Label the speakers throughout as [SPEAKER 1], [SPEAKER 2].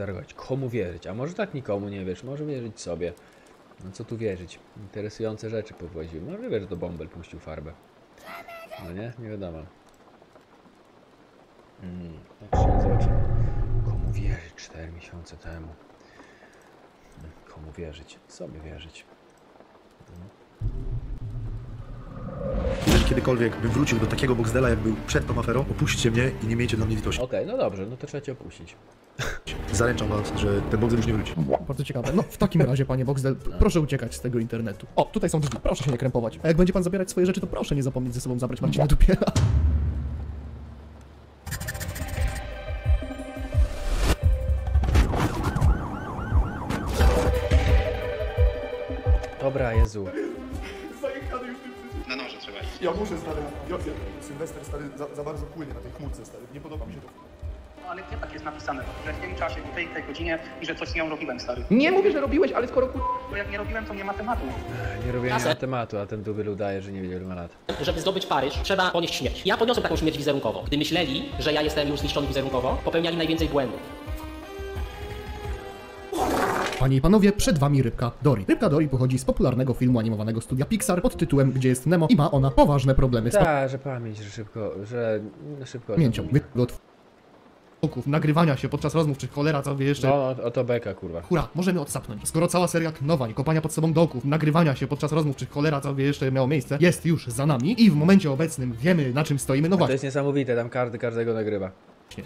[SPEAKER 1] zareagować. Komu wierzyć? A może tak nikomu nie wiesz, może wierzyć sobie. No co tu wierzyć? Interesujące rzeczy powoził. Może wiesz, to Bąbel puścił farbę. No nie? Nie wiadomo. Mm, patrzcie, zobaczcie. Komu wierzyć 4 miesiące temu? Mm, Komu wierzyć? Sobie wierzyć.
[SPEAKER 2] Jeżeli kiedykolwiek bym wrócił do takiego Boxdela, jak był przed tą aferą, opuśćcie mnie i nie miejcie dla mnie litości.
[SPEAKER 1] Okej, no dobrze, no to trzeba cię opuścić.
[SPEAKER 2] Zaręczam was, że ten Boxdel już nie wróci.
[SPEAKER 3] Bardzo ciekawe. No, w takim razie, panie Boxdel, proszę uciekać z tego internetu. O, tutaj są drzwi, proszę się nie krępować. A jak będzie pan zabierać swoje rzeczy, to proszę nie zapomnieć ze sobą zabrać Marcina Dupiela.
[SPEAKER 1] Dobra, Jezu.
[SPEAKER 2] Zajechany już tym
[SPEAKER 4] Na noże trzeba iść.
[SPEAKER 2] Ja muszę, stary. Ja, ja, Sylwester, stary, za, za bardzo płynie na tej chmurce, stary. Nie podoba mi się to.
[SPEAKER 4] Ale gdzie tak jest napisane, że w tym czasie, w tej, tej godzinie i że coś z nią robiłem, stary.
[SPEAKER 5] Nie mówię, że robiłeś, ale skoro kur...
[SPEAKER 4] Bo jak nie robiłem, to nie ma tematu.
[SPEAKER 1] Nie robię
[SPEAKER 6] Jasne.
[SPEAKER 1] tematu, a ten dubel udaje, że nie wie ile ma lat.
[SPEAKER 6] Żeby zdobyć Paryż, trzeba ponieść śmierć. Ja poniosłem taką śmierć wizerunkowo. Gdy myśleli, że ja jestem już zniszczony wizerunkowo, popełniali najwięcej błędów.
[SPEAKER 3] Panie i panowie, przed wami Rybka Dory. Rybka Dory pochodzi z popularnego filmu animowanego studia Pixar pod tytułem Gdzie jest Nemo i ma ona poważne problemy z
[SPEAKER 1] Tak, że pamięć, że szybko, że no, szybko.
[SPEAKER 3] pamięcią. Wy- f***ów, nagrywania się podczas rozmów, czy cholera, co wie jeszcze.
[SPEAKER 1] No, o, to beka, kurwa.
[SPEAKER 3] Hura, możemy odsapnąć. Skoro cała seria knowań, kopania pod sobą dołków, nagrywania się podczas rozmów, czy cholera, co wie jeszcze miało miejsce, jest już za nami i w momencie obecnym wiemy na czym stoimy, no
[SPEAKER 1] To
[SPEAKER 3] właśnie.
[SPEAKER 1] jest niesamowite, tam każdy każdego nagrywa.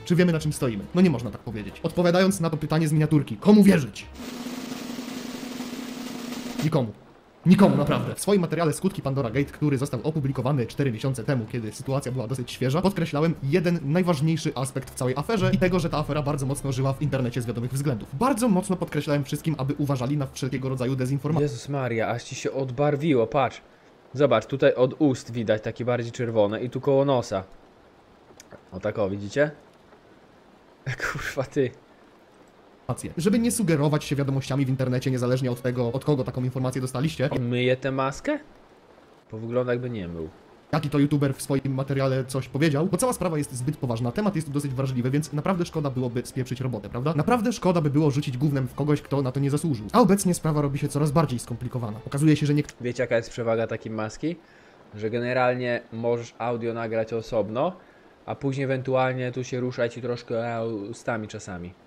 [SPEAKER 3] Czy wiemy na czym stoimy? No nie można tak powiedzieć. Odpowiadając na to pytanie z miniaturki, komu wierzyć? Nikomu. Nikomu, naprawdę. W swoim materiale Skutki Pandora Gate, który został opublikowany 4 miesiące temu, kiedy sytuacja była dosyć świeża, podkreślałem jeden najważniejszy aspekt w całej aferze i tego, że ta afera bardzo mocno żyła w internecie z wiadomych względów. Bardzo mocno podkreślałem wszystkim, aby uważali na wszelkiego rodzaju dezinformacje.
[SPEAKER 1] Jezus Maria, aż ci się odbarwiło, patrz. Zobacz, tutaj od ust widać takie bardziej czerwone i tu koło nosa. O tak o, widzicie? Kurwa ty.
[SPEAKER 3] Żeby nie sugerować się wiadomościami w internecie, niezależnie od tego, od kogo taką informację dostaliście,
[SPEAKER 1] myje tę maskę? Bo wygląda jakby nie mył.
[SPEAKER 3] jaki to youtuber w swoim materiale coś powiedział, bo cała sprawa jest zbyt poważna, temat jest dosyć wrażliwy, więc naprawdę szkoda byłoby spieprzyć robotę, prawda? Naprawdę szkoda by było rzucić gównem w kogoś, kto na to nie zasłużył. A obecnie sprawa robi się coraz bardziej skomplikowana. Okazuje się, że niektórzy
[SPEAKER 1] Wiecie jaka jest przewaga takiej maski? Że generalnie możesz audio nagrać osobno, a później ewentualnie tu się ruszać i troszkę e, ustami czasami.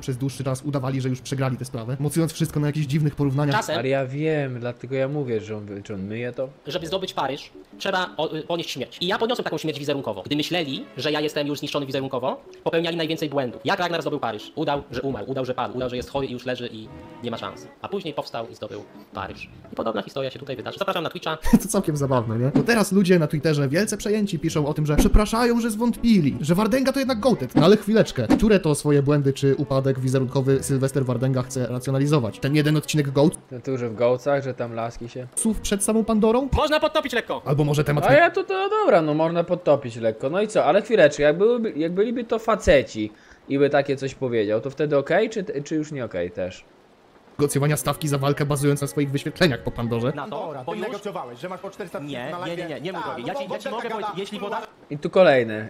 [SPEAKER 3] Przez dłuższy czas udawali, że już przegrali tę sprawę, mocując wszystko na jakichś dziwnych porównaniach.
[SPEAKER 6] Czasem,
[SPEAKER 1] Ale ja wiem, dlatego ja mówię, że on, czy on myje to.
[SPEAKER 6] żeby zdobyć Paryż, trzeba o, ponieść śmierć. I ja poniosłem taką śmierć wizerunkowo. Gdy myśleli, że ja jestem już zniszczony wizerunkowo, popełniali najwięcej błędów. Jak Ragnar zdobył Paryż? Udał, że umarł, udał, że padł, udał, że jest chory i już leży i nie ma szans. A później powstał i zdobył Paryż. I podobna historia się tutaj wydarzy. Zapraszam na Twitcha.
[SPEAKER 3] To całkiem zabawne, nie? Bo teraz ludzie na Twitterze wielce przejęci piszą o tym, że przepraszają, że zwątpili, że Wardęga to jednak gołtet. No ale chwileczkę, które to swoje błędy czy upadek wizerunkowy Sylwester Wardęga chce racjonalizować? Ten jeden odcinek Goatów
[SPEAKER 1] No tu, że w gołcach, że tam laski się.
[SPEAKER 3] przed samą Pandorą?
[SPEAKER 6] Można podtopić lekko!
[SPEAKER 3] Albo może temat
[SPEAKER 1] A ja to, to dobra, no można podtopić lekko. No i co, ale chwileczkę, jak, byłyby, jak byliby to faceci i by takie coś powiedział, to wtedy okej, czy, czy już nie okej też?
[SPEAKER 3] negocjowania stawki za walkę bazując na swoich wyświetleniach po Pandorze.
[SPEAKER 6] Na to,
[SPEAKER 7] Dobra,
[SPEAKER 6] bo
[SPEAKER 7] ty
[SPEAKER 6] już...
[SPEAKER 7] negocjowałeś, że masz po 400
[SPEAKER 6] Nie,
[SPEAKER 7] na
[SPEAKER 6] nie, nie, nie, nie mój
[SPEAKER 7] Tak,
[SPEAKER 6] drogi.
[SPEAKER 7] no
[SPEAKER 6] Ja ci, ja ci mogę powiedzieć, jeśli woda...
[SPEAKER 1] I tu kolejne.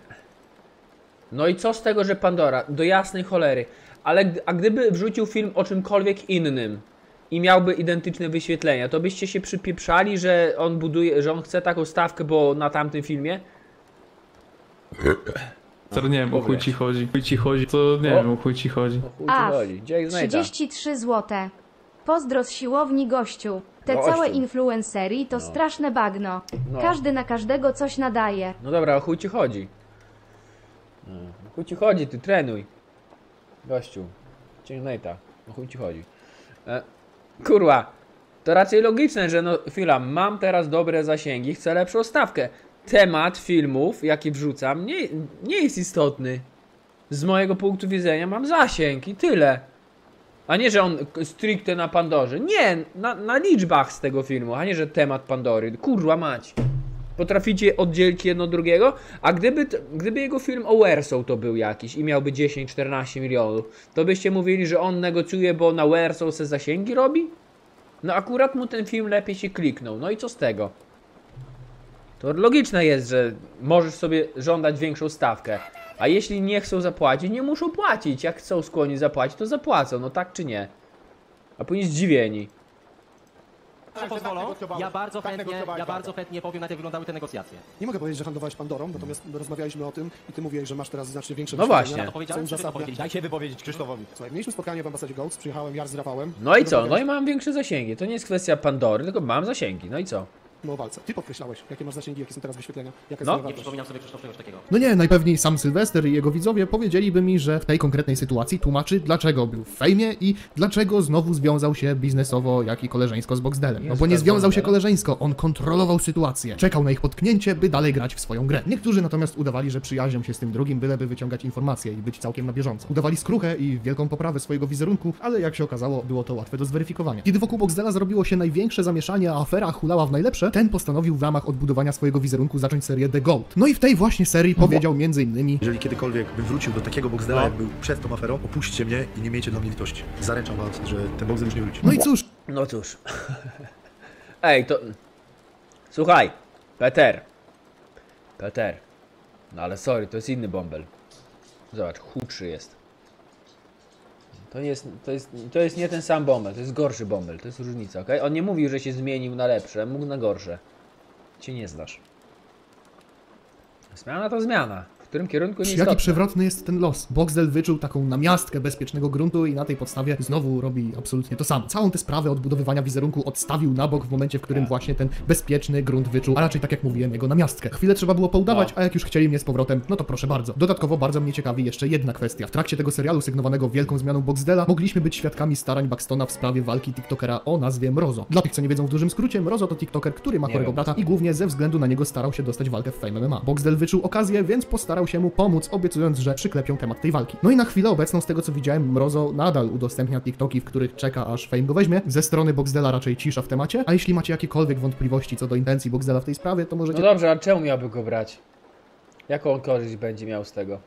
[SPEAKER 1] No i co z tego, że Pandora? Do jasnej cholery. Ale a gdyby wrzucił film o czymkolwiek innym i miałby identyczne wyświetlenia, to byście się przypieprzali, że on buduje, że on chce taką stawkę, bo na tamtym filmie?
[SPEAKER 8] Stary, nie wiem, o chuj ci chodzi. Chuj ci chodzi, to nie
[SPEAKER 1] O.
[SPEAKER 8] wiem, o chuj ci chodzi.
[SPEAKER 1] O chuj ci
[SPEAKER 9] Ach,
[SPEAKER 1] chodzi. Gdzie ich znajdę?
[SPEAKER 9] 33 złote. Pozdro z siłowni gościu. Te
[SPEAKER 1] Gościu.
[SPEAKER 9] całe influencery to straszne bagno.
[SPEAKER 1] No.
[SPEAKER 9] Każdy na każdego coś nadaje.
[SPEAKER 1] No dobra, o chuj ci chodzi. No, O chuj ci chodzi, ty trenuj. Gościu. Cięgnejta. O chuj ci chodzi. E, kurwa. To raczej logiczne, że no chwila, mam teraz dobre zasięgi, chcę lepszą stawkę. Temat filmów, jaki wrzucam, nie, nie jest istotny. Z mojego punktu widzenia mam zasięg i tyle. A nie, że on stricte na Pandorze. Nie, na, na liczbach z tego filmu, a nie, że temat Pandory. Kurwa mać. Potraficie oddzielić jedno od drugiego? A gdyby, gdyby jego film o Wersow to był jakiś i miałby 10-14 milionów, to byście mówili, że on negocjuje, bo na Wersow se zasięgi robi? No akurat mu ten film lepiej się kliknął. No i co z tego? To logiczne jest, że możesz sobie żądać większą stawkę. A jeśli nie chcą zapłacić, nie muszą płacić. Jak chcą skłonni zapłacić, to zapłacą. No tak czy nie? A później zdziwieni.
[SPEAKER 6] Pozwolą, ja bardzo chętnie, ja bardzo chętnie powiem, na jak wyglądały te negocjacje.
[SPEAKER 7] Nie mogę powiedzieć, że handlowałeś Pandorą, natomiast rozmawialiśmy o tym i ty mówiłeś, że masz teraz znacznie większe
[SPEAKER 1] No właśnie.
[SPEAKER 6] To powiedziałem,
[SPEAKER 7] co
[SPEAKER 6] czy to powiedzieliście? Daj się wypowiedzieć Krzysztofowi.
[SPEAKER 7] Słuchaj, mieliśmy spotkanie w ambasadzie Ghost, przyjechałem ja z Rafałem.
[SPEAKER 1] No i co? No i mam większe zasięgi. To nie jest kwestia Pandory, tylko mam zasięgi. No i co?
[SPEAKER 7] O walce. Ty podkreślałeś, jakie masz zasięgi, jakie są teraz wyświetlenia, jaka jest
[SPEAKER 1] No.
[SPEAKER 6] Nie przypominam sobie Krzysztof czegoś takiego.
[SPEAKER 3] No nie, najpewniej sam Sylwester i jego widzowie powiedzieliby mi, że w tej konkretnej sytuacji tłumaczy, dlaczego był w fejmie i dlaczego znowu związał się biznesowo, jak i koleżeńsko z Boxdelem. No bo nie związał się koleżeńsko, on kontrolował sytuację. Czekał na ich potknięcie, by dalej grać w swoją grę. Niektórzy natomiast udawali, że przyjaźnią się z tym drugim, byleby wyciągać informacje i być całkiem na bieżąco. Udawali skruchę i wielką poprawę swojego wizerunku, ale jak się okazało, było to łatwe do zweryfikowania. Kiedy wokół Boxdela zrobiło się największe zamieszanie, a afera hulała w najlepsze, ten postanowił w ramach odbudowania swojego wizerunku zacząć serię The Goat. No i w tej właśnie serii powiedział między innymi
[SPEAKER 2] Jeżeli kiedykolwiek bym wrócił do takiego Boxdela, jak był przed tą aferą, opuśćcie mnie i nie miejcie dla mnie litości. Zaręczam was, że ten Boxdel już nie wróci.
[SPEAKER 3] No i cóż,
[SPEAKER 1] No cóż. Ej, to... Słuchaj, Peter. Peter. No ale sorry, to jest inny bąbel. Zobacz, chudszy jest. To nie jest, to jest, to jest nie ten sam bąbel, to jest gorszy bąbel, to jest różnica, ok? On nie mówił, że się zmienił na lepsze, mógł na gorsze. Cię nie znasz. Zmiana to zmiana. W którym kierunku nie
[SPEAKER 3] Jaki przewrotny jest ten los. Boxdel wyczuł taką namiastkę bezpiecznego gruntu i na tej podstawie znowu robi absolutnie to samo. Całą tę sprawę odbudowywania wizerunku odstawił na bok w momencie, w którym właśnie ten bezpieczny grunt wyczuł, a raczej tak jak mówiłem, jego namiastkę. Chwilę trzeba było poudawać, a jak już chcieli mnie z powrotem, no to proszę bardzo. Dodatkowo bardzo mnie ciekawi jeszcze jedna kwestia. W trakcie tego serialu sygnowanego wielką zmianą Boxdela mogliśmy być świadkami starań Buxtona w sprawie walki TikTokera o nazwie Mrozo. Dla tych, co nie wiedzą w dużym skrócie, Mrozo to TikToker, który ma chorego brata i głównie ze względu na niego starał się dostać walkę w Fame MMA. Boxdel wyczuł okazję, więc postarał się mu pomóc, obiecując, że przyklepią temat tej walki. No i na chwilę obecną, z tego co widziałem, Mrozo nadal udostępnia TikToki, w których czeka aż Fame go weźmie. Ze strony Boxdela raczej cisza w temacie, a jeśli macie jakiekolwiek wątpliwości co do intencji Boxdela w tej sprawie, to możecie
[SPEAKER 1] No dobrze, a czemu miałby go brać? Jaką korzyść będzie miał z tego?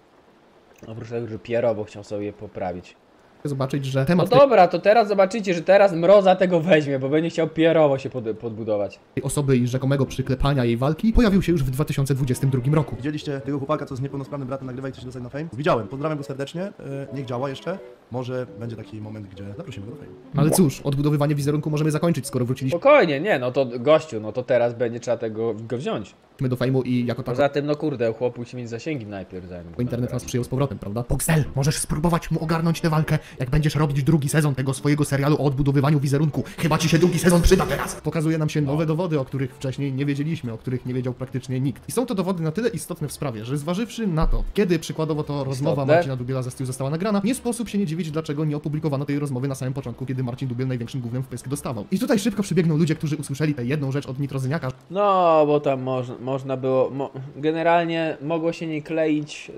[SPEAKER 1] Oprócz tego, że pierowo chciał sobie poprawić.
[SPEAKER 3] Zobaczyć, że
[SPEAKER 1] No
[SPEAKER 3] temat tej
[SPEAKER 1] dobra, to teraz zobaczycie, że teraz Mroza tego weźmie, bo będzie chciał pierowo się pod, podbudować.
[SPEAKER 3] osoby i rzekomego przyklepania jej walki pojawił się już w 2022 roku.
[SPEAKER 2] Widzieliście tego chłopaka, co z niepełnosprawnym bratem nagrywa i chce się dostać na fame? Widziałem, pozdrawiam go serdecznie, e, niech działa jeszcze. Może będzie taki moment, gdzie zaprosimy go do fame.
[SPEAKER 3] Ale cóż, odbudowywanie wizerunku możemy zakończyć, skoro wróciliśmy
[SPEAKER 1] Spokojnie, nie, no to gościu, no to teraz będzie trzeba tego go wziąć.
[SPEAKER 3] do fejmu i jako tako
[SPEAKER 1] Poza tym, no kurde, chłop musi mieć zasięgi najpierw zanim.
[SPEAKER 3] internet nas
[SPEAKER 1] nabrać.
[SPEAKER 3] przyjął z powrotem, prawda? Boxel, możesz spróbować mu ogarnąć tę walkę, jak będziesz robić drugi sezon tego swojego serialu o odbudowywaniu wizerunku. Chyba ci się drugi sezon przyda teraz. Pokazuje nam się nowe dowody, o których wcześniej nie wiedzieliśmy, o których nie wiedział praktycznie nikt. I są to dowody na tyle istotne w sprawie, że zważywszy na to, kiedy przykładowo to rozmowa
[SPEAKER 1] Istotne?
[SPEAKER 3] Marcina Dubiela ze Stu została nagrana, nie sposób się nie dziwić, dlaczego nie opublikowano tej rozmowy na samym początku, kiedy Marcin Dubiel największym głównym w pysk dostawał. I tutaj szybko przybiegną ludzie, którzy usłyszeli tę jedną rzecz od Nitrozyniaka,
[SPEAKER 1] No, bo tam moż, można było. Mo, generalnie mogło się nie kleić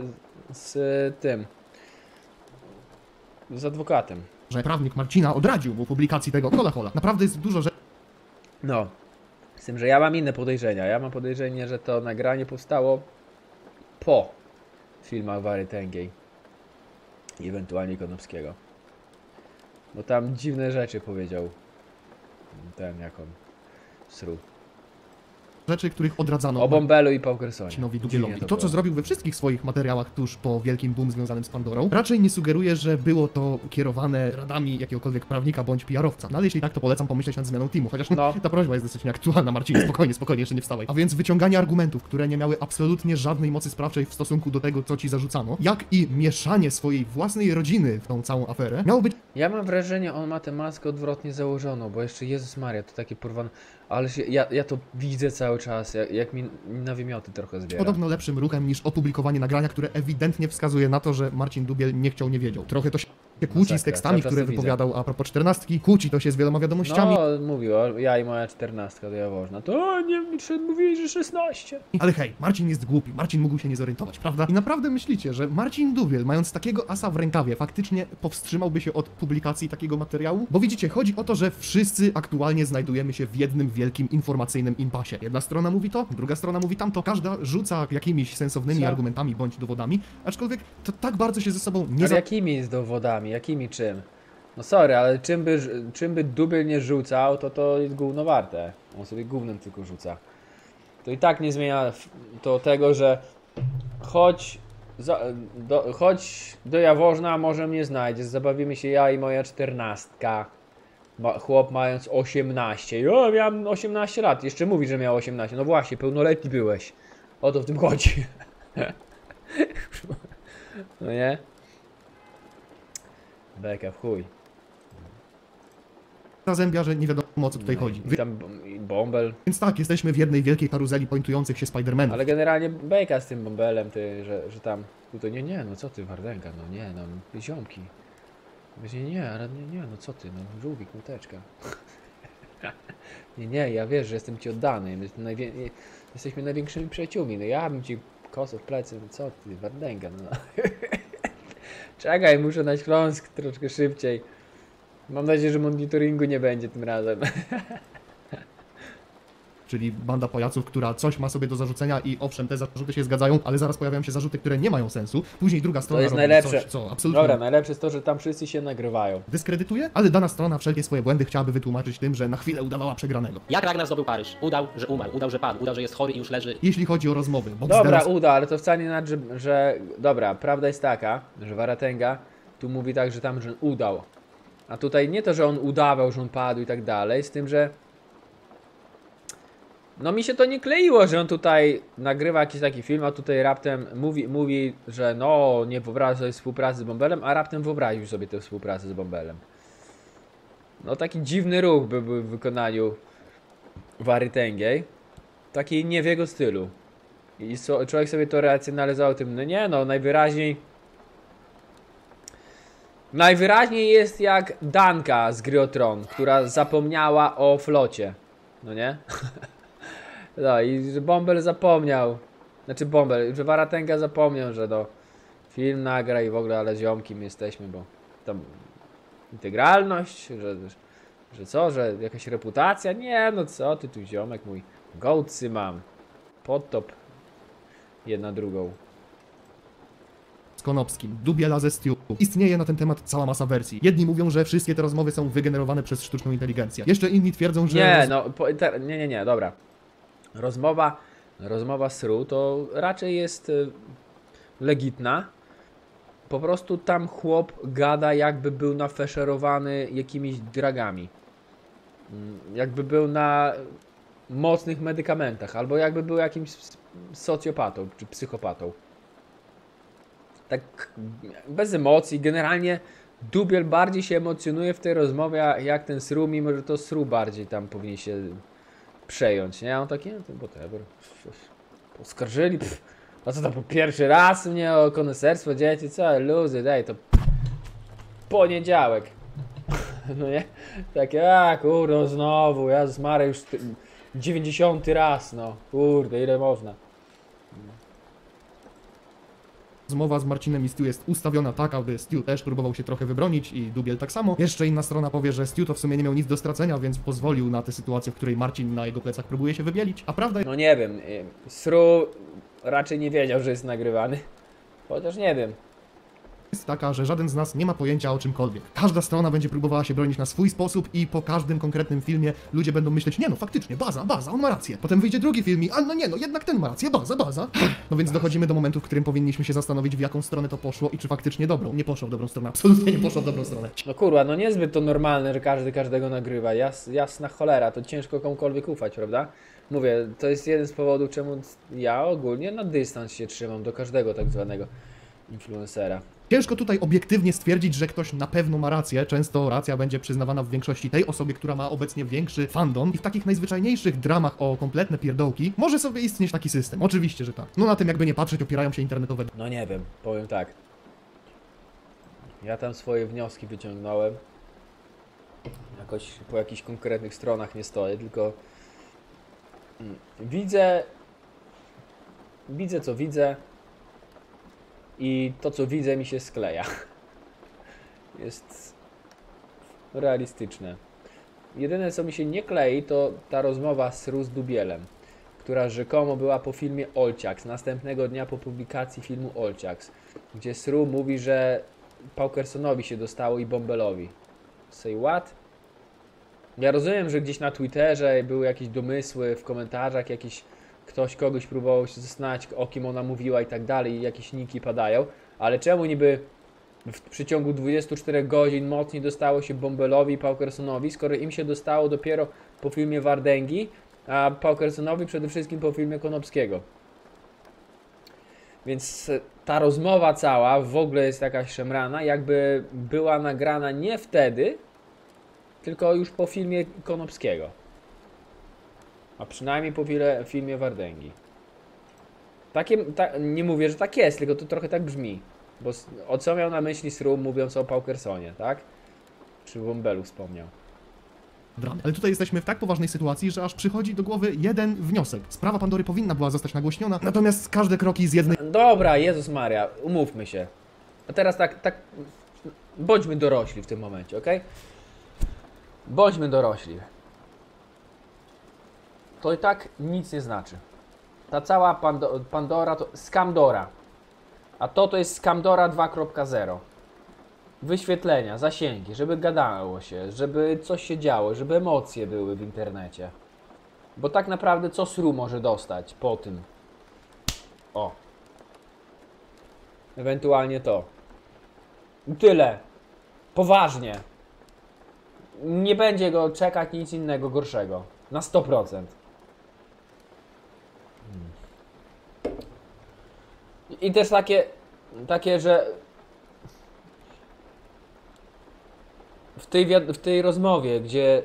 [SPEAKER 1] z, z tym. Z adwokatem.
[SPEAKER 3] że prawnik Marcina odradził mu publikacji tego kola hola. Naprawdę jest dużo rzeczy,
[SPEAKER 1] No. Z tym, że ja mam inne podejrzenia. Ja mam podejrzenie, że to nagranie powstało po filmach Wary Tęgiej i ewentualnie Konopskiego. Bo tam dziwne rzeczy powiedział ten jak on sru.
[SPEAKER 3] Rzeczy, których odradzano.
[SPEAKER 1] O Bombelu i Paukersonie. Dziwnie
[SPEAKER 3] Dubielowi. To, co
[SPEAKER 1] było.
[SPEAKER 3] zrobił we wszystkich swoich materiałach tuż po wielkim boom związanym z Pandorą, raczej nie sugeruje, że było to kierowane radami jakiegokolwiek prawnika bądź PR-owca. No ale jeśli tak, to polecam pomyśleć nad zmianą teamu. Chociaż
[SPEAKER 1] No.
[SPEAKER 3] ta prośba jest dosyć nieaktualna, Marcinie, spokojnie, spokojnie, jeszcze nie wstawaj. A więc wyciąganie argumentów, które nie miały absolutnie żadnej mocy sprawczej w stosunku do tego, co ci zarzucano, jak i mieszanie swojej własnej rodziny w tą całą aferę, miało być
[SPEAKER 1] Ja mam wrażenie, on ma tę maskę odwrotnie założoną, bo jeszcze Jezus Maria, to takie porwane. Ale się, ja, ja to widzę cały czas, jak, jak mi na wymioty trochę zbiera.
[SPEAKER 3] podobno lepszym ruchem niż opublikowanie nagrania, które ewidentnie wskazuje na to, że Marcin Dubiel nie chciał, nie wiedział. Trochę to się kłóci z tekstami, które
[SPEAKER 1] to widzę.
[SPEAKER 3] wypowiadał a propos czternastki, kłóci to się z wieloma wiadomościami.
[SPEAKER 1] No, mówił, o, ja i moja czternastka to ja wożna. To nie, mówili, że 16.
[SPEAKER 3] Ale hej, Marcin jest głupi, Marcin mógł się nie zorientować, prawda? I naprawdę myślicie, że Marcin Dubiel, mając takiego asa w rękawie, faktycznie powstrzymałby się od publikacji takiego materiału? Bo widzicie, chodzi o to, że wszyscy aktualnie znajdujemy się w jednym wielkim informacyjnym impasie. Jedna strona mówi to, druga strona mówi tamto, każda rzuca jakimiś sensownymi
[SPEAKER 1] Co?
[SPEAKER 3] argumentami bądź dowodami, aczkolwiek to tak bardzo się ze sobą nie
[SPEAKER 1] Ale
[SPEAKER 3] za...
[SPEAKER 1] jakimi z dowodami, jakimi czym? No sorry, ale czym by, czym by nie rzucał, to to jest gówno warte. On sobie gównem tylko rzuca. To i tak nie zmienia to tego, że choć za, do, chodź do Jaworzna, może mnie znajdziesz. Zabawimy się ja i moja czternastka. Ma, chłop mając 18. Ja miałem 18 lat. Jeszcze mówi, że miał 18. No właśnie, pełnoletni byłeś. O to w tym chodzi. no nie? Beka w chuj.
[SPEAKER 3] zazębia, że nie wiadomo o co tutaj chodzi.
[SPEAKER 1] I tam bąbel.
[SPEAKER 3] Więc tak, jesteśmy w jednej wielkiej karuzeli pointujących się Spidermanów.
[SPEAKER 1] Ale generalnie beka z tym bąbelem, ty, że, że tam. Tutaj nie, nie, no co ty, Wardenga, no nie, no ziomki. Mówię, Nie, nie, ale nie, nie, no co ty, no żółwik, muteczka. nie, nie, ja wiesz, że jestem ci oddany, najwię... jesteśmy największymi przyjaciółmi, no ja bym ci kosę w plecy, no co ty, Wardenga, no. Czekaj, muszę na Śląsk troszkę szybciej. Mam nadzieję, że monitoringu nie będzie tym razem.
[SPEAKER 3] czyli banda pajaców, która coś ma sobie do zarzucenia i owszem, te zarzuty się zgadzają, ale zaraz pojawiają się zarzuty, które nie mają sensu. Później druga strona
[SPEAKER 1] jest
[SPEAKER 3] robi
[SPEAKER 1] najlepsze.
[SPEAKER 3] coś, co absolutnie
[SPEAKER 1] Dobra, najlepsze jest to, że tam wszyscy się nagrywają.
[SPEAKER 3] dyskredytuje, ale dana strona wszelkie swoje błędy chciałaby wytłumaczyć tym, że na chwilę udawała przegranego.
[SPEAKER 6] Jak Ragnar zdobył Paryż? Udał, że umarł, udał, że padł, udał, że jest chory i już leży.
[SPEAKER 3] Jeśli chodzi o rozmowy, bo
[SPEAKER 1] Dobra,
[SPEAKER 3] teraz
[SPEAKER 1] uda, ale to wcale nie znaczy, że, że... Dobra, prawda jest taka, że Waratenga tu mówi tak, że tam, że udał. A tutaj nie to, że on udawał, że on padł i tak dalej, z tym, że... No mi się to nie kleiło, że on tutaj nagrywa jakiś taki film, a tutaj raptem mówi, mówi że no, nie wyobraża sobie współpracy z Bąbelem, a raptem wyobraził sobie tę współpracę z Bąbelem. No taki dziwny ruch by był w wykonaniu Warytęgiej. Taki nie w jego stylu. I so, człowiek sobie to racjonalizował tym, no nie no, najwyraźniej... Najwyraźniej jest jak Danka z gry o Tron, która zapomniała o flocie. No nie? no i że Bąbel zapomniał. Znaczy Bąbel, że Waratenga zapomniał, że no film nagra i w ogóle, ale ziomkim jesteśmy, bo tam integralność, że, że co, że jakaś reputacja? Nie, no co ty tu ziomek mój. Gołcy mam. Podtop. Jedna drugą.
[SPEAKER 3] z Konopskim, Dubiela ze Stu. Istnieje na ten temat cała masa wersji. Jedni mówią, że wszystkie te rozmowy są wygenerowane przez sztuczną inteligencję. Jeszcze inni twierdzą, że
[SPEAKER 1] Nie, no, po, te, nie, nie, nie, dobra. Rozmowa, rozmowa sru to raczej jest y, legitna. Po prostu tam chłop gada jakby był nafaszerowany jakimiś dragami. Mm, Jakby był na mocnych medykamentach, albo jakby był jakimś socjopatą czy psychopatą. Tak bez emocji, generalnie Dubiel bardziej się emocjonuje w tej rozmowie jak ten Sru, mimo że to Sru bardziej tam powinien się przejąć, nie? A on taki, no to whatever. Poskarżyli, pff. A co tam, po pierwszy raz mnie o koneserstwo dzieci, co? Luzy, daj, to poniedziałek. No nie? Takie, a kurde, no znowu, ja zmarę już ty- 90 raz, no. Kurde, ile można.
[SPEAKER 3] Rozmowa z Marcinem i Stu jest ustawiona tak, aby Stu też próbował się trochę wybronić i Dubiel tak samo. Jeszcze inna strona powie, że Stu to w sumie nie miał nic do stracenia, więc pozwolił na tę sytuację, w której Marcin na jego plecach próbuje się wybielić. A prawda
[SPEAKER 1] No nie wiem, y, Sru raczej nie wiedział, że jest nagrywany. Chociaż nie wiem.
[SPEAKER 3] Jest taka, że żaden z nas nie ma pojęcia o czymkolwiek. Każda strona będzie próbowała się bronić na swój sposób i po każdym konkretnym filmie ludzie będą myśleć, nie no, faktycznie, baza, baza, on ma rację. Potem wyjdzie drugi film i, a no nie no, jednak ten ma rację, baza, baza. No więc dochodzimy do momentu, w którym powinniśmy się zastanowić, w jaką stronę to poszło i czy faktycznie dobrą. Nie poszło w dobrą stronę, absolutnie nie poszło w dobrą stronę.
[SPEAKER 1] No kurwa, no niezbyt to normalne, że każdy każdego nagrywa. Jas, jasna cholera, to ciężko komukolwiek ufać, prawda? Mówię, to jest jeden z powodów, czemu ja ogólnie na dystans się trzymam do każdego tak zwanego influencera.
[SPEAKER 3] Ciężko tutaj obiektywnie stwierdzić, że ktoś na pewno ma rację. Często racja będzie przyznawana w większości tej osobie, która ma obecnie większy fandom. I w takich najzwyczajniejszych dramach o kompletne pierdołki może sobie istnieć taki system. Oczywiście, że tak. No na tym jakby nie patrzeć opierają się internetowe
[SPEAKER 1] No nie wiem, powiem tak. Ja tam swoje wnioski wyciągnąłem. Jakoś po jakichś konkretnych stronach nie stoję, tylko mm, widzę widzę co widzę i to co widzę mi się skleja. Jest realistyczne. Jedyne co mi się nie klei to ta rozmowa z Rus Dubielem która rzekomo była po filmie Olciaks, następnego dnia po publikacji filmu Olciaks, gdzie Sru mówi, że Paukersonowi się dostało i Bombelowi. Say what? Ja rozumiem, że gdzieś na Twitterze były jakieś domysły, w komentarzach jakieś ktoś kogoś próbował się zastanawiać, o kim ona mówiła i tak dalej, jakieś niki padają, ale czemu niby w przeciągu 24 godzin mocniej dostało się Bombelowi i Paukersonowi, skoro im się dostało dopiero po filmie Wardęgi, a Paukersonowi przede wszystkim po filmie Konopskiego. Więc e, ta rozmowa cała w ogóle jest jakaś szemrana, jakby była nagrana nie wtedy, tylko już po filmie Konopskiego. A przynajmniej po file, filmie Wardęgi. Takie, ta, nie mówię, że tak jest, tylko to trochę tak brzmi. Bo o co miał na myśli Srum mówiąc o Paukersonie, tak? Czy Bombelu wspomniał?
[SPEAKER 3] dramy. Ale tutaj jesteśmy w tak poważnej sytuacji, że aż przychodzi do głowy jeden wniosek. Sprawa Pandory powinna była zostać nagłośniona, natomiast każde kroki z jednej
[SPEAKER 1] Dobra, Jezus Maria, umówmy się. A teraz tak, tak, bądźmy dorośli w tym momencie, ok? Bądźmy dorośli. To i tak nic nie znaczy. Ta cała Pando Pandora to Scamdora. A to to jest Scamdora 2.0. Wyświetlenia, zasięgi, żeby gadało się, żeby coś się działo, żeby emocje były w internecie. Bo tak naprawdę co Sru może dostać po tym? O. Ewentualnie to. Tyle. Poważnie. Nie będzie go czekać nic innego gorszego. Na 100%. I też takie, takie, że w tej, w tej rozmowie, gdzie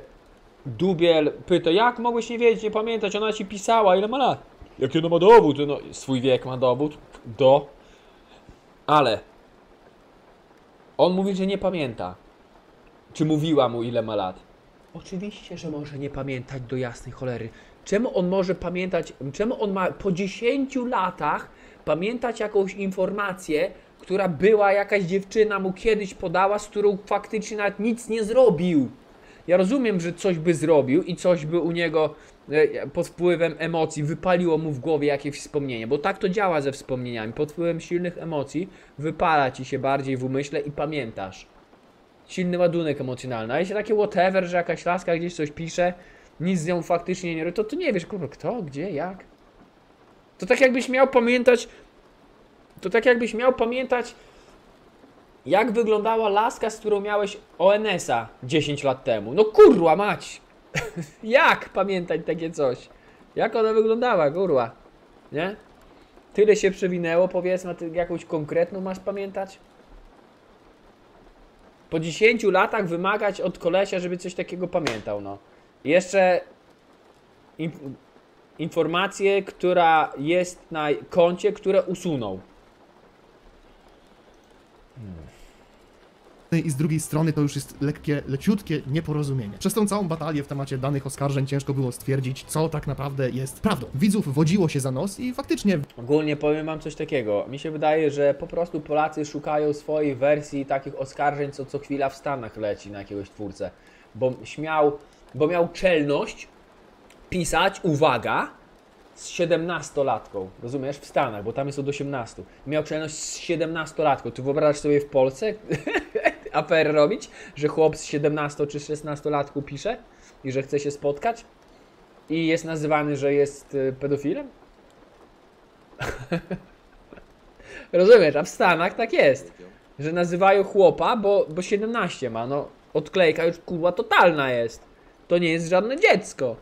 [SPEAKER 1] Dubiel pyta, jak mogłeś nie wiedzieć, nie pamiętać, ona ci pisała, ile ma lat? Jaki ona ma dowód? No, swój wiek ma dowód. Do. Ale. On mówi, że nie pamięta. Czy mówiła mu, ile ma lat? Oczywiście, że może nie pamiętać do jasnej cholery. Czemu on może pamiętać, czemu on ma po 10 latach pamiętać jakąś informację, która była jakaś dziewczyna mu kiedyś podała, z którą faktycznie nawet nic nie zrobił? Ja rozumiem, że coś by zrobił i coś by u niego e, pod wpływem emocji wypaliło mu w głowie jakieś wspomnienie, bo tak to działa ze wspomnieniami. Pod wpływem silnych emocji wypala ci się bardziej w umyśle i pamiętasz. Silny ładunek emocjonalny. A jeśli takie whatever, że jakaś laska gdzieś coś pisze, nic z nią faktycznie nie robi, to ty nie wiesz, kurwa, kto, gdzie, jak. To tak jakbyś miał pamiętać. To tak jakbyś miał pamiętać, jak wyglądała laska, z którą miałeś ONS-a 10 lat temu. No kurwa mać! jak pamiętać takie coś? Jak ona wyglądała, kurwa? Nie? Tyle się przewinęło, powiedzmy, ty jakąś konkretną masz pamiętać? Po 10 latach wymagać od kolesia, żeby coś takiego pamiętał, no. I Jeszcze informację, która jest na koncie, które usunął.
[SPEAKER 3] i z drugiej strony to już jest lekkie, leciutkie nieporozumienie. Przez tą całą batalię w temacie danych oskarżeń ciężko było stwierdzić, co tak naprawdę jest prawdą. Widzów wodziło się za nos i faktycznie
[SPEAKER 1] Ogólnie powiem wam coś takiego. Mi się wydaje, że po prostu Polacy szukają swojej wersji takich oskarżeń, co co chwila w Stanach leci na jakiegoś twórcę. Bo śmiał, bo miał czelność pisać, uwaga, z 17-latką. Rozumiesz? W Stanach, bo tam jest od 18. Miał czelność z 17-latką. Ty wyobrażasz sobie w Polsce aferę robić, że chłop z 17 czy 16-latką pisze i że chce się spotkać i jest nazywany, że jest y, pedofilem? Rozumiesz, a w Stanach tak jest, że nazywają chłopa, bo, bo 17 ma, no odklejka już kurwa totalna jest. To nie jest żadne dziecko.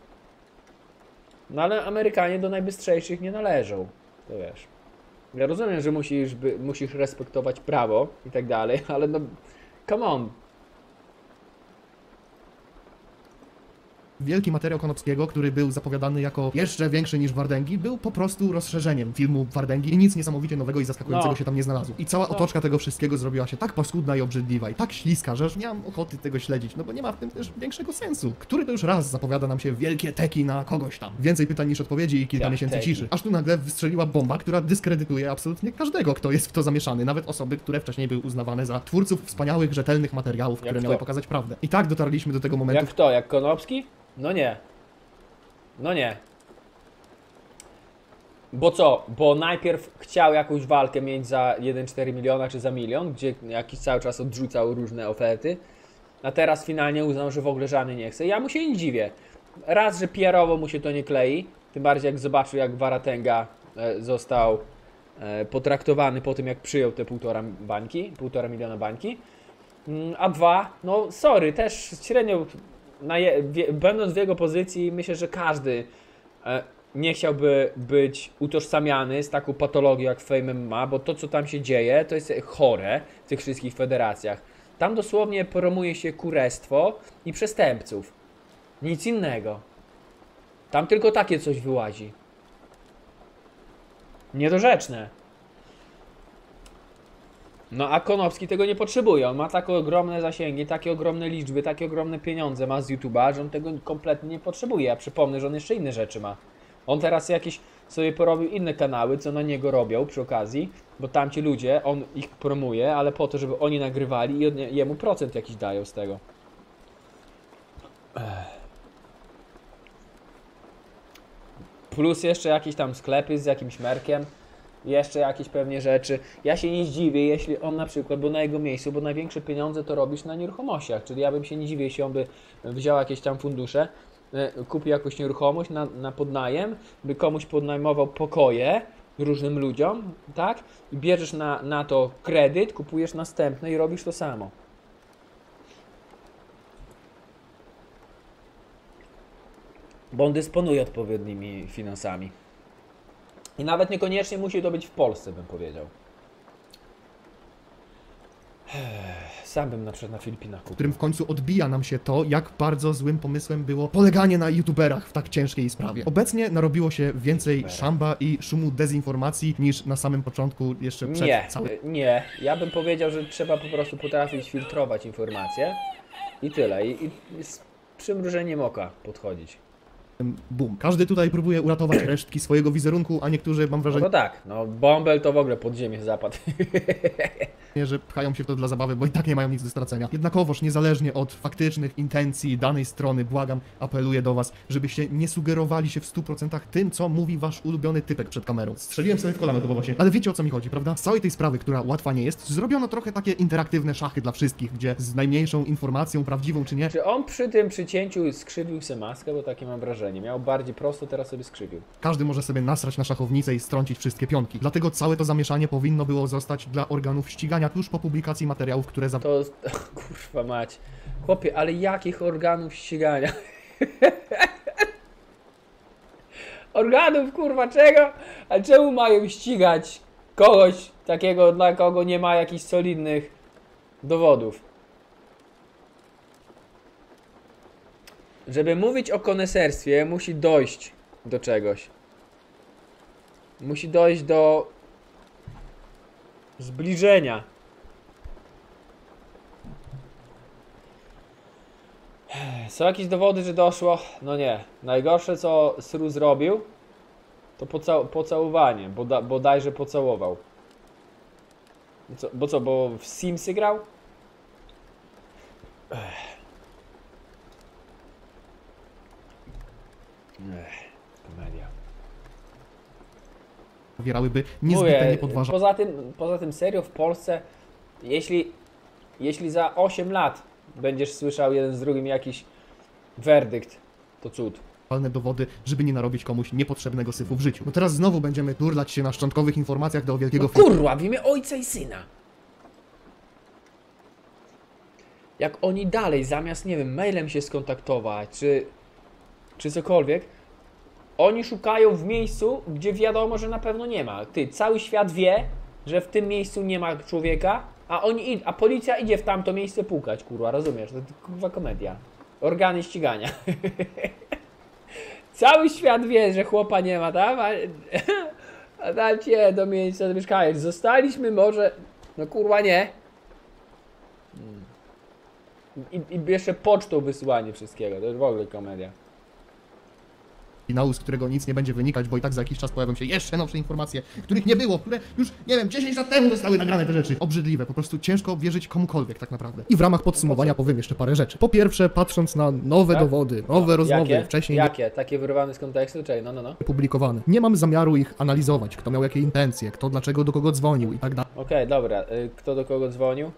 [SPEAKER 1] No ale Amerykanie do najbystrzejszych nie należą, to wiesz. Ja rozumiem, że musisz, by, musisz respektować prawo i tak dalej, ale no, come on.
[SPEAKER 3] Wielki materiał Konopskiego, który był zapowiadany jako jeszcze większy niż Wardęgi, był po prostu rozszerzeniem filmu Wardęgi i nic niesamowicie nowego i zaskakującego
[SPEAKER 1] No.
[SPEAKER 3] się tam nie znalazło. I cała otoczka tego wszystkiego zrobiła się tak paskudna i obrzydliwa i tak śliska, że aż nie mam ochoty tego śledzić, no bo nie ma w tym też większego sensu. Który to już raz zapowiada nam się wielkie teki na kogoś tam. Więcej pytań niż odpowiedzi i kilka
[SPEAKER 1] Ja,
[SPEAKER 3] miesięcy
[SPEAKER 1] teki.
[SPEAKER 3] ciszy. Aż tu nagle wystrzeliła bomba, która dyskredytuje absolutnie każdego, kto jest w to zamieszany, nawet osoby, które wcześniej były uznawane za twórców wspaniałych, rzetelnych materiałów, które miały pokazać prawdę. I tak dotarliśmy do tego momentu,
[SPEAKER 1] Jak kto? Jak Konopski? No nie. No nie. Bo co? Bo najpierw chciał jakąś walkę mieć za 1,4 miliona czy za milion, gdzie jakiś cały czas odrzucał różne oferty, a teraz finalnie uznał, że w ogóle żadnej nie chce. Ja mu się nie dziwię. Raz, że PR-owo mu się to nie klei, Tym bardziej jak zobaczył, jak Waratenga e, został e, potraktowany po tym, jak przyjął te półtora bańki, półtora miliona bańki. Mm, A dwa, no sorry, też średnio, je, wie, będąc w jego pozycji, myślę, że każdy e, nie chciałby być utożsamiany z taką patologią jak Fame MMA, bo to co tam się dzieje, to jest chore w tych wszystkich federacjach. Tam dosłownie promuje się kurestwo i przestępców. Nic innego. Tam tylko takie coś wyłazi. Niedorzeczne. No a Konopski tego nie potrzebuje. On ma takie ogromne zasięgi, takie ogromne liczby, takie ogromne pieniądze ma z YouTube'a, że on tego kompletnie nie potrzebuje. Ja przypomnę, że on jeszcze inne rzeczy ma. On teraz jakieś sobie porobił inne kanały, co na niego robią przy okazji, bo tamci ludzie, on ich promuje, ale po to, żeby oni nagrywali i jemu procent jakiś dają z tego. Plus jeszcze jakieś tam sklepy z jakimś merkiem, jeszcze jakieś pewnie rzeczy. Ja się nie zdziwię, jeśli on na przykład, bo na jego miejscu, bo największe pieniądze to robisz na nieruchomościach, czyli ja bym się nie dziwił, jeśli on by wziął jakieś tam fundusze, e, kupił jakąś nieruchomość na, na podnajem, by komuś podnajmował pokoje różnym ludziom, tak? Bierzesz na, na to kredyt, kupujesz następne i robisz to samo. Bo on dysponuje odpowiednimi finansami. I nawet niekoniecznie musi to być w Polsce, bym powiedział. Sam bym na przykład na Filipinach
[SPEAKER 3] w
[SPEAKER 1] kupił.
[SPEAKER 3] którym w końcu odbija nam się to, jak bardzo złym pomysłem było poleganie na youtuberach w tak ciężkiej sprawie. Obecnie narobiło się więcej szamba i szumu dezinformacji niż na samym początku, jeszcze przed
[SPEAKER 1] Nie,
[SPEAKER 3] całym
[SPEAKER 1] nie. Ja bym powiedział, że trzeba po prostu potrafić filtrować informacje i tyle. I, i z przymrużeniem oka podchodzić.
[SPEAKER 3] Boom. Każdy tutaj próbuje uratować resztki swojego wizerunku, a niektórzy, mam
[SPEAKER 1] No
[SPEAKER 3] wrażenie,
[SPEAKER 1] to tak, no Bąbel to w ogóle pod ziemię zapadł.
[SPEAKER 3] że pchają się w to dla zabawy, bo i tak nie mają nic do stracenia. Jednakowoż, niezależnie od faktycznych intencji danej strony, błagam, apeluję do was, żebyście nie sugerowali się w 100% tym, co mówi wasz ulubiony typek przed kamerą. Strzeliłem sobie w kolano, to właśnie. Ale wiecie o co mi chodzi, prawda? Z całej tej sprawy, która łatwa nie jest, zrobiono trochę takie interaktywne szachy dla wszystkich, gdzie z najmniejszą informacją, prawdziwą czy nie,
[SPEAKER 1] Czy on przy tym przycięciu skrzywił sobie maskę? Bo takie mam wrażenie. Miał bardziej prosto, teraz sobie skrzywił.
[SPEAKER 3] każdy może sobie nasrać na szachownicę i strącić wszystkie pionki. Dlatego całe to zamieszanie powinno było zostać dla organów ścigania tuż po publikacji materiałów, które za
[SPEAKER 1] To, kurwa mać. Chłopie, ale jakich organów ścigania? organów, kurwa, czego? A czemu mają ścigać kogoś takiego, dla kogo nie ma jakichś solidnych dowodów? Żeby mówić o koneserstwie, musi dojść do czegoś. Musi dojść do zbliżenia. Są jakieś dowody, że doszło? No nie. Najgorsze co Sru zrobił, to poca pocałowanie, bo da bodajże pocałował. Bo co, bo co, bo w Simsy grał? Ech. Ech, komedia.
[SPEAKER 3] zawierałyby niezbyt
[SPEAKER 1] Mówię,
[SPEAKER 3] niepodważalne
[SPEAKER 1] poza tym, poza tym serio w Polsce, jeśli, jeśli za 8 lat będziesz słyszał jeden z drugim jakiś werdykt, to cud.
[SPEAKER 3] dowody, żeby nie narobić komuś niepotrzebnego syfu w życiu. No teraz znowu będziemy turlać się na szczątkowych informacjach do wielkiego
[SPEAKER 1] No kurwa, w imię ojca i syna. Jak oni dalej, zamiast, nie wiem, mailem się skontaktować, czy, czy cokolwiek, oni szukają w miejscu, gdzie wiadomo, że na pewno nie ma. Ty, cały świat wie, że w tym miejscu nie ma człowieka, a oni, a policja idzie w tamto miejsce pukać, kurwa, rozumiesz? To kurwa komedia. Organy ścigania. Cały świat wie, że chłopa nie ma tam, a, a dajcie do miejsca mieszkania. Zostaliśmy może... No kurwa nie. Mm. I, I jeszcze pocztą wysyłanie wszystkiego, to już w ogóle komedia.
[SPEAKER 3] Finału, z którego nic nie będzie wynikać, bo i tak za jakiś czas pojawią się jeszcze nowsze informacje, których nie było, które już, nie wiem, 10 lat temu zostały nagrane te rzeczy. Obrzydliwe, po prostu ciężko wierzyć komukolwiek tak naprawdę. I w ramach podsumowania powiem jeszcze parę rzeczy. Po pierwsze, patrząc na nowe
[SPEAKER 1] Tak?
[SPEAKER 3] dowody, nowe rozmowy,
[SPEAKER 1] Jakie?
[SPEAKER 3] wcześniej
[SPEAKER 1] Jakie? Takie wyrwane z kontekstu? Czekaj, no, no, no.
[SPEAKER 3] publikowane. Nie mam zamiaru ich analizować, kto miał jakie intencje, kto dlaczego do kogo dzwonił i tak dalej.
[SPEAKER 1] Okej, dobra. Y, Kto do kogo dzwonił?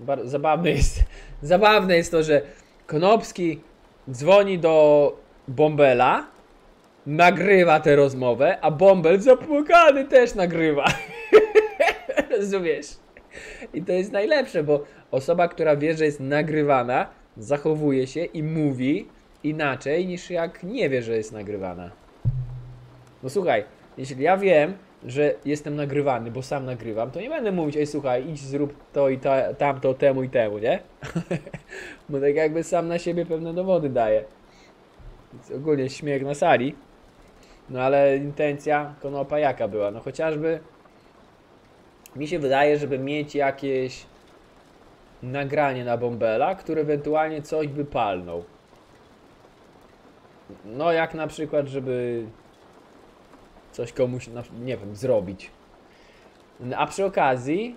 [SPEAKER 1] Bar- zabawne jest, zabawne jest to, że Konopski dzwoni do Bombela nagrywa tę rozmowę, a Bąbel zapłakany też nagrywa. Rozumiesz? I to jest najlepsze, bo osoba, która wie, że jest nagrywana, zachowuje się i mówi inaczej niż jak nie wie, że jest nagrywana. No słuchaj, jeśli ja wiem, że jestem nagrywany, bo sam nagrywam, to nie będę mówić, ej słuchaj, idź zrób to i ta, tamto, temu i temu, nie? bo tak jakby sam na siebie pewne dowody daje. Więc ogólnie śmiech na sali. No ale intencja Konopa jaka była? No chociażby mi się wydaje, żeby mieć jakieś nagranie na Bombela, który ewentualnie coś by palnął. No jak na przykład, żeby coś komuś, nie wiem, zrobić. A przy okazji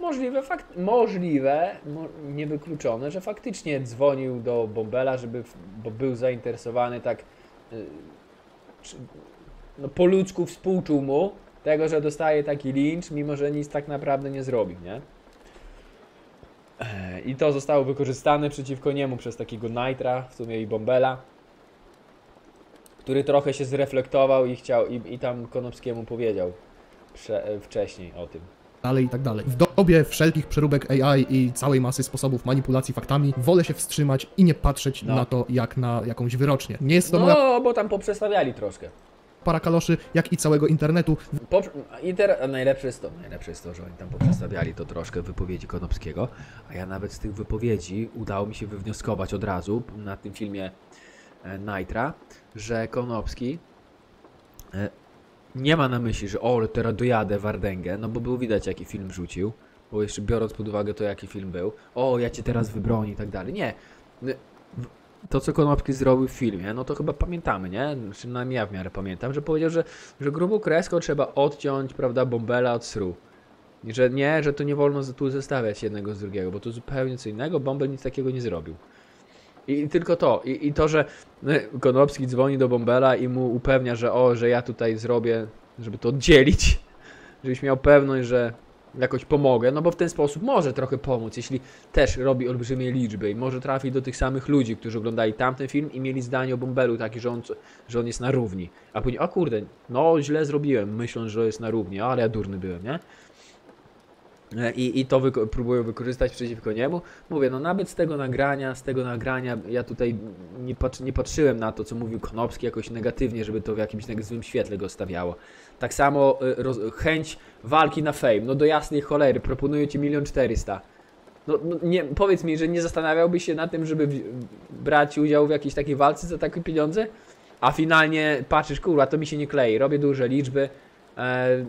[SPEAKER 1] możliwe, fakt, możliwe, mo, niewykluczone, że faktycznie dzwonił do Bombela, żeby, bo był zainteresowany tak y, no po ludzku współczuł mu tego, że dostaje taki lincz, mimo że nic tak naprawdę nie zrobił, nie? E, I to zostało wykorzystane przeciwko niemu przez takiego Nitra, w sumie i Bombela, który trochę się zreflektował i chciał, i, i tam Konopskiemu powiedział prze, e, wcześniej o tym.
[SPEAKER 3] Dalej i tak dalej. W dobie wszelkich przeróbek AI i całej masy sposobów manipulacji faktami, wolę się wstrzymać i nie patrzeć
[SPEAKER 1] No.
[SPEAKER 3] na to jak na jakąś wyrocznię. Nie jest to moja
[SPEAKER 1] No, bo tam poprzestawiali troszkę.
[SPEAKER 3] para kaloszy, jak i całego internetu.
[SPEAKER 1] Po, I teraz a najlepsze jest to, najlepsze jest to, że oni tam poprzestawiali to troszkę wypowiedzi Konopskiego, a ja nawet z tych wypowiedzi udało mi się wywnioskować od razu na tym filmie e, Nitra, że Konopski e, nie ma na myśli, że o, teraz dojadę w Ardęgę, no bo było widać jaki film rzucił, bo jeszcze biorąc pod uwagę to jaki film był, o, ja cię teraz wybronię i tak dalej. Nie. N- w- To, co Konopski zrobił w filmie, no to chyba pamiętamy, nie? Przynajmniej ja w miarę pamiętam, że powiedział, że że grubą kreską trzeba odciąć, prawda, bąbela od sru. Że nie, że to nie wolno tu zestawiać jednego z drugiego, bo to zupełnie co innego, bąbel nic takiego nie zrobił. I, i tylko to, i, i to, że e, Konopski dzwoni do bąbela i mu upewnia, że o, że ja tutaj zrobię, żeby to oddzielić, żebyś miał pewność, że jakoś pomogę, no bo w ten sposób może trochę pomóc, jeśli też robi olbrzymie liczby i może trafić do tych samych ludzi, którzy oglądali tamten film i mieli zdanie o bąbelu takie, że on, że on jest na równi. A później, o kurde, no źle zrobiłem, myśląc, że jest na równi, ale ja durny byłem, nie? E, I, i to wyko- próbują wykorzystać przeciwko niemu. Mówię, no nawet z tego nagrania, z tego nagrania ja tutaj nie, nie patrzyłem na to, co mówił Konopski jakoś negatywnie, żeby to w jakimś złym świetle go stawiało. Tak samo roz- chęć walki na fame, no do jasnej cholery, proponuję ci milion czterysta. No, no nie, powiedz mi, że nie zastanawiałbyś się na tym, żeby brać udział w jakiejś takiej walce za takie pieniądze? A finalnie patrzysz, kurwa, to mi się nie klei, robię duże liczby, e,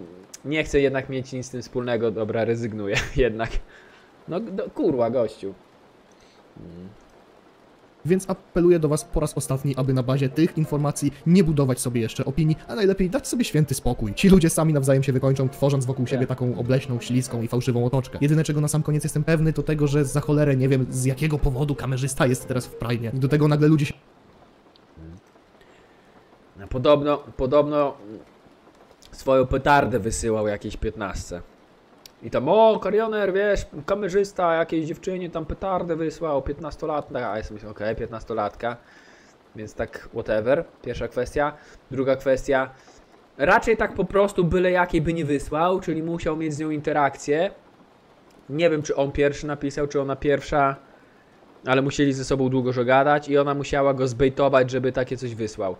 [SPEAKER 1] nie chcę jednak mieć nic z tym wspólnego, dobra, rezygnuję jednak. No, no kurwa, gościu.
[SPEAKER 3] Więc apeluję do Was po raz ostatni, aby na bazie tych informacji nie budować sobie jeszcze opinii, a najlepiej dać sobie święty spokój. Ci ludzie sami nawzajem się wykończą, tworząc wokół siebie taką obleśną, śliską i fałszywą otoczkę. Jedyne czego na sam koniec jestem pewny, to tego, że za cholerę nie wiem z jakiego powodu kamerzysta jest teraz w Prime. I do tego nagle ludzie się
[SPEAKER 1] No, Podobno, podobno swoją petardę wysyłał jakiejś 15. I tam, o, karioner, wiesz, kamerzysta jakiejś dziewczynie tam petardę wysłał, 15-latka. A ja sobie myślę, okej, 15-latka. Więc tak, whatever. Pierwsza kwestia. Druga kwestia. Raczej tak po prostu byle jakiej by nie wysłał, czyli musiał mieć z nią interakcję. Nie wiem, czy on pierwszy napisał, czy ona pierwsza, ale musieli ze sobą długo żogadać i ona musiała go zbejtować, żeby takie coś wysłał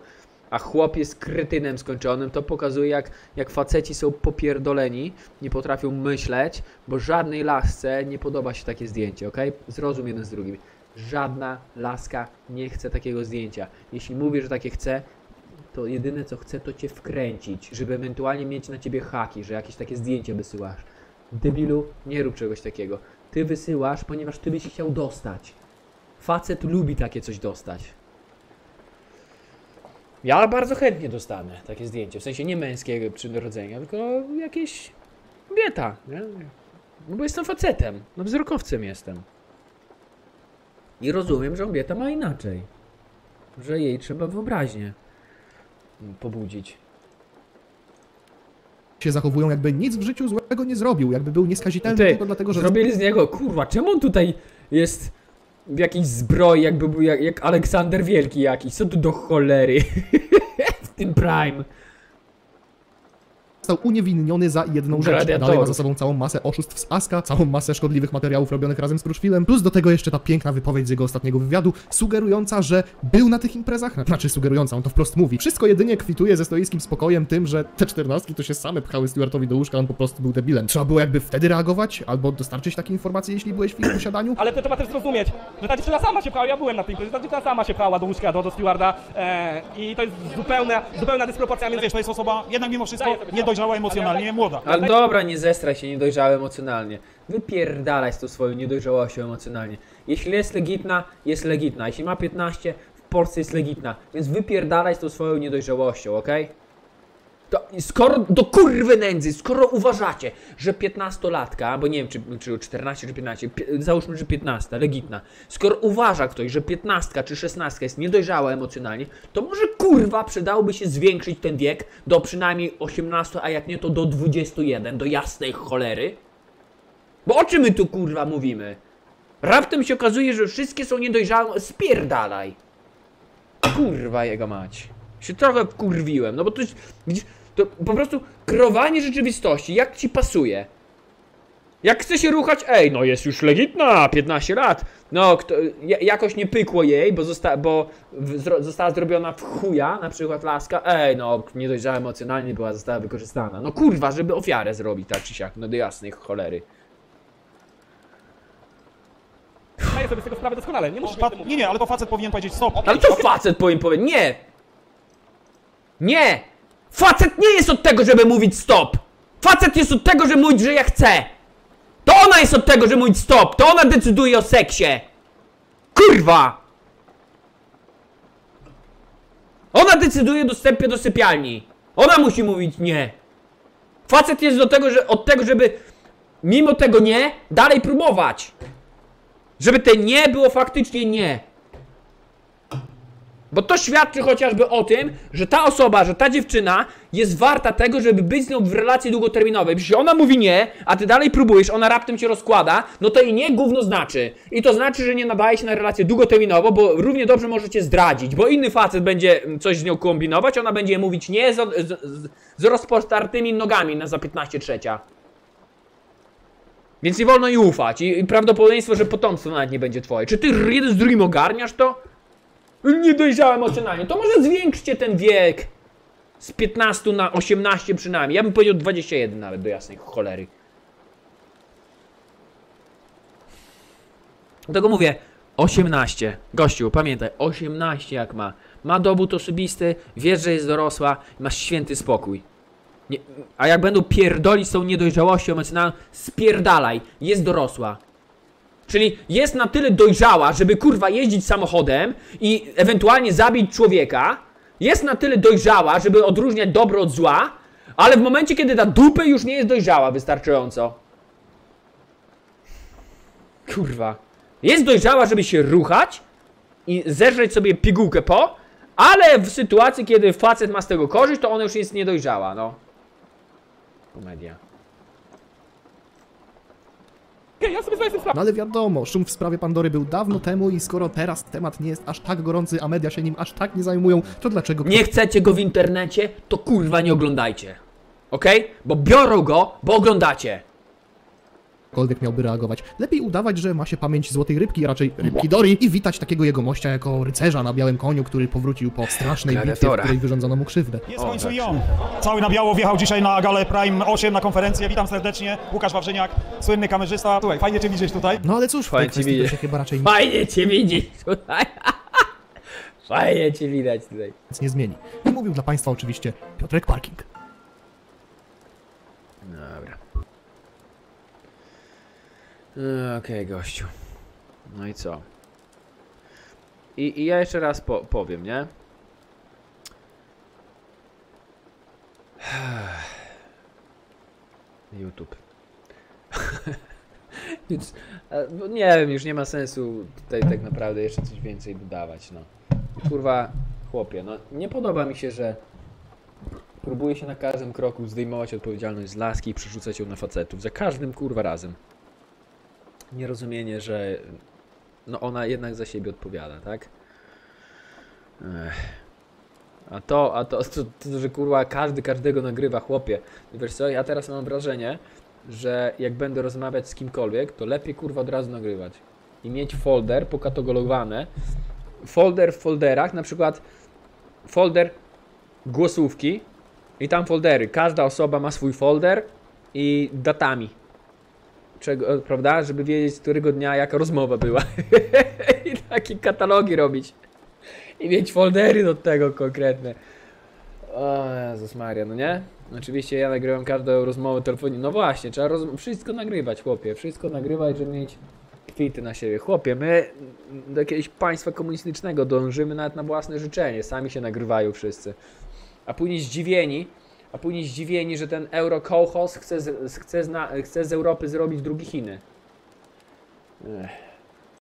[SPEAKER 1] a chłop jest krytynem skończonym, to pokazuje jak, jak faceci są popierdoleni, nie potrafią myśleć, bo żadnej lasce nie podoba się takie zdjęcie, ok? Zrozum jeden z drugim. Żadna laska nie chce takiego zdjęcia. Jeśli mówię, że takie chce, to jedyne co chce to cię wkręcić, żeby ewentualnie mieć na ciebie haki, że jakieś takie zdjęcie wysyłasz. Debilu, nie rób czegoś takiego. Ty wysyłasz, ponieważ ty byś chciał dostać. Facet lubi takie coś dostać. Ja bardzo chętnie dostanę takie zdjęcie, w sensie nie męskiego przyrodzenia, tylko jakieś kobieta, nie? No bo jestem facetem, no wzrokowcem jestem. I rozumiem, że kobieta ma inaczej. Że jej trzeba wyobraźnię pobudzić.
[SPEAKER 3] się zachowują, jakby nic w życiu złego nie zrobił, jakby był nieskazitelny
[SPEAKER 1] Ty,
[SPEAKER 3] tylko dlatego, że
[SPEAKER 1] Zrobili z niego, kurwa, czemu on tutaj jest w jakiejś zbroi, jakby był jak, jak Aleksander Wielki jakiś? Co tu do cholery? w Optim Prime.
[SPEAKER 3] Został uniewinniony za jedną rzecz.
[SPEAKER 1] Gladiatorów.
[SPEAKER 3] Dalej ma za sobą całą masę oszustw z Aska, całą masę szkodliwych materiałów robionych razem z Kruszwilem, plus do tego jeszcze ta piękna wypowiedź z jego ostatniego wywiadu, sugerująca, że był na tych imprezach, znaczy sugerująca, on to wprost mówi. Wszystko jedynie kwituje ze stoickim spokojem tym, że te czternastki to się same pchały Stewartowi do łóżka, on po prostu był debilem. Trzeba było jakby wtedy reagować, albo dostarczyć takie informacje, jeśli byłeś w ich posiadaniu.
[SPEAKER 10] Ale to trzeba też zrozumieć, że ta dziewczyna sama się pchała, ja byłem na tym, że ta dziewczyna sama się pchała do łóżka, do, do stewarda e, i to jest zupełna, zupełna dysproporcja między...
[SPEAKER 11] Wiesz, to jest osoba jednak mimo wszystko niedojrzała emocjonalnie, młoda.
[SPEAKER 1] Ale dobra, nie zestraj się niedojrzały emocjonalnie. Wypierdalaj z tą swoją niedojrzałością emocjonalnie. Jeśli jest legitna, jest legitna. Jeśli ma 15, w Polsce jest legitna. Więc wypierdalaj z tą swoją niedojrzałością, okej? To skoro do kurwy nędzy, skoro uważacie, że 15-latka, bo nie wiem czy, czy 14 czy 15, pi- załóżmy, że 15, legitna. Skoro uważa ktoś, że 15 czy 16 jest niedojrzała emocjonalnie, to może kurwa przydałoby się zwiększyć ten wiek do przynajmniej 18, a jak nie to do 21, do jasnej cholery. Bo o czym my tu kurwa mówimy? Raptem się okazuje, że wszystkie są niedojrzałe, spierdalaj. Kurwa jego mać. Się trochę wkurwiłem, no bo to jest, widzisz, to po prostu kreowanie rzeczywistości, jak ci pasuje. Jak chce się ruchać, ej, no jest już legitna, 15 lat. No, kto, ja, jakoś nie pykło jej, bo, zosta, bo w, zro, została zrobiona w chuja, na przykład laska. Ej, no, niedojrzała emocjonalnie była, została wykorzystana. No kurwa, żeby ofiarę zrobić, tak czy siak, no do jasnej cholery.
[SPEAKER 10] Zdaję sobie z tego sprawę doskonale, nie muszę
[SPEAKER 11] Fa- Nie, nie, ale to facet powinien powiedzieć stop.
[SPEAKER 1] Ale to facet powinien powiedzieć, nie! Nie! Facet nie jest od tego, żeby mówić stop! Facet jest od tego, żeby mówić, że ja chcę! To ona jest od tego, żeby mówić stop! To ona decyduje o seksie! Kurwa! Ona decyduje o dostępie do sypialni! Ona musi mówić nie! Facet jest do tego, że, od tego, żeby mimo tego nie, dalej próbować! Żeby te nie było faktycznie nie! Bo to świadczy chociażby o tym, że ta osoba, że ta dziewczyna jest warta tego, żeby być z nią w relacji długoterminowej. Jeśli ona mówi nie, a ty dalej próbujesz, ona raptem cię rozkłada, no to i nie gówno znaczy. I to znaczy, że nie nadaje się na relację długoterminową, bo równie dobrze możecie zdradzić, bo inny facet będzie mm, coś z nią kombinować, ona będzie mówić nie z, z, z, rozpostartymi nogami na za 15 trzecia. Więc nie wolno jej ufać i, i prawdopodobieństwo, że potomstwo nawet nie będzie twoje. Czy ty jeden z drugim ogarniasz to? Nie dojrzałem emocjonalnie. To może zwiększcie ten wiek z 15 na 18 przynajmniej. Ja bym powiedział 21 nawet do jasnej cholery. Dlatego mówię 18. Gościu, pamiętaj, 18 jak ma. Ma dowód osobisty, wiesz, że jest dorosła masz święty spokój. Nie, a jak będą pierdolić z tą niedojrzałością emocjonalną, spierdalaj. Jest dorosła. Czyli jest na tyle dojrzała, żeby kurwa jeździć samochodem i ewentualnie zabić człowieka. Jest na tyle dojrzała, żeby odróżniać dobro od zła, ale w momencie, kiedy ta dupę już nie jest dojrzała wystarczająco. Kurwa. Jest dojrzała, żeby się ruchać i zeżreć sobie pigułkę po, ale w sytuacji, kiedy facet ma z tego korzyść, to ona już jest niedojrzała, no. Komedia.
[SPEAKER 10] Okej, ja sobie zdaję sprawę.
[SPEAKER 3] No ale wiadomo, szum w sprawie Pandory był dawno temu i skoro teraz temat nie jest aż tak gorący, a media się nim aż tak nie zajmują, to dlaczego
[SPEAKER 1] Nie chcecie go w internecie, to kurwa nie oglądajcie. Okej? Bo biorą go, bo oglądacie.
[SPEAKER 3] Ktokolwiek miałby reagować? Lepiej udawać, że ma się pamięć złotej rybki, a raczej rybki Dori i witać takiego jegomościa jako rycerza na białym koniu, który powrócił po strasznej bitwie, w której wyrządzono mu krzywdę.
[SPEAKER 11] Jest w końcu i on. Cały na biało wjechał dzisiaj na galę Prime 8 na konferencję. Witam serdecznie. Łukasz Wawrzyniak, słynny kamerzysta. Słuchaj, fajnie cię widzieć tutaj.
[SPEAKER 3] No ale cóż, w tej
[SPEAKER 1] Fajnie cię
[SPEAKER 3] kwestii to
[SPEAKER 1] widzieć.
[SPEAKER 3] się chyba raczej
[SPEAKER 1] Fajnie cię widzieć tutaj. Fajnie cię widać tutaj.
[SPEAKER 3] nic nie zmieni. I mówił dla Państwa oczywiście Piotrek Parking.
[SPEAKER 1] Dobra. E, Okej, gościu. No i co? I, i ja jeszcze raz po, powiem, nie? YouTube. Nic, e, nie wiem, już nie ma sensu tutaj tak naprawdę jeszcze coś więcej dodawać, no. Kurwa, chłopie, no nie podoba mi się, że próbuje się na każdym kroku zdejmować odpowiedzialność z laski i przerzucać ją na facetów. Za każdym kurwa razem. Nierozumienie, że no ona jednak za siebie odpowiada, tak? Ech. A to, a to, to, to, że kurwa każdy każdego nagrywa, chłopie. Wiesz co, ja teraz mam wrażenie, że jak będę rozmawiać z kimkolwiek, to lepiej kurwa od razu nagrywać. I mieć folder pokatalogowane. Folder w folderach, na przykład folder głosówki i tam foldery. Każda osoba ma swój folder i datami. Czego, prawda? Żeby wiedzieć, którego dnia jaka rozmowa była. I takie katalogi robić. I mieć foldery do tego konkretne. O Jezus Maria, no nie? Oczywiście ja nagrywam każdą rozmowę telefoniczną. No właśnie, trzeba wszystko nagrywać, chłopie. Wszystko nagrywać, żeby mieć kwity na siebie. Chłopie, my do jakiegoś państwa komunistycznego dążymy nawet na własne życzenie. Sami się nagrywają wszyscy. A później zdziwieni, a później zdziwieni, że ten eurokołchoz chce z, chce, zna, chce z Europy zrobić drugi Chiny. Ech.